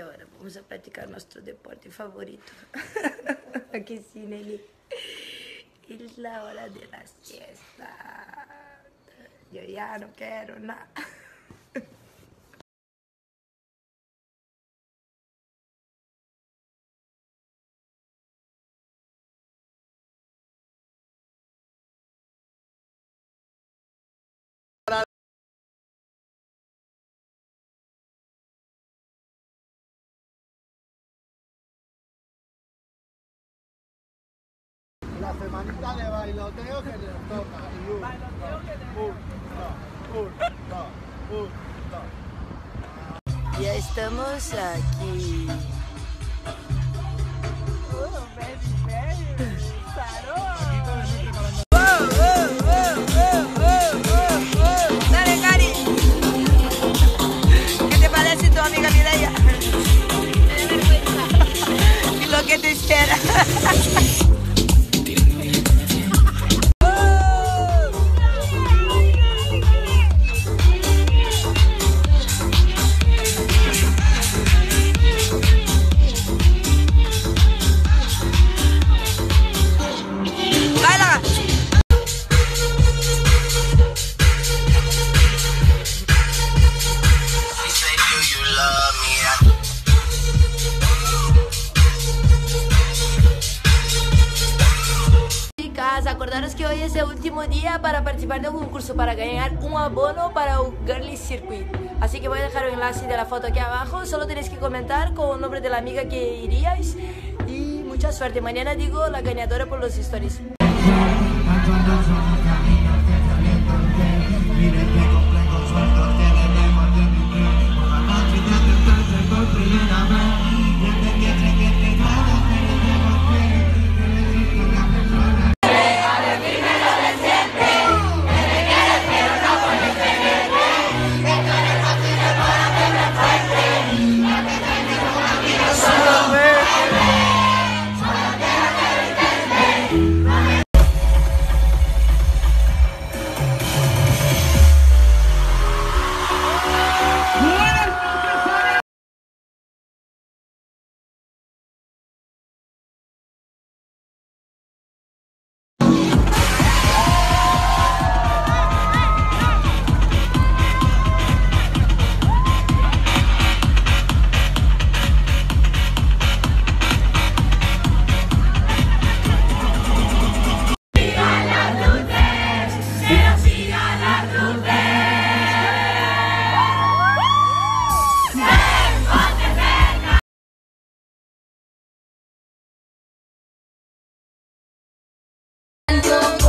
Ahora vamos a practicar nuestro deporte favorito. Aquí sí, Nelly. Es la hora de la siesta. Yo ya no quiero nada. La semanita de bailoteo que les toca. Y un, dos, un, dos, un, dos, un, dos. Ya estamos aquí. más, acordaros que hoy es el último día para participar de un concurso para ganar un abono para un Girly Circuit. Así que voy a dejar el enlace de la foto aquí abajo, solo tenéis que comentar con el nombre de la amiga que iríais y mucha suerte. Mañana digo la ganadora por los stories. And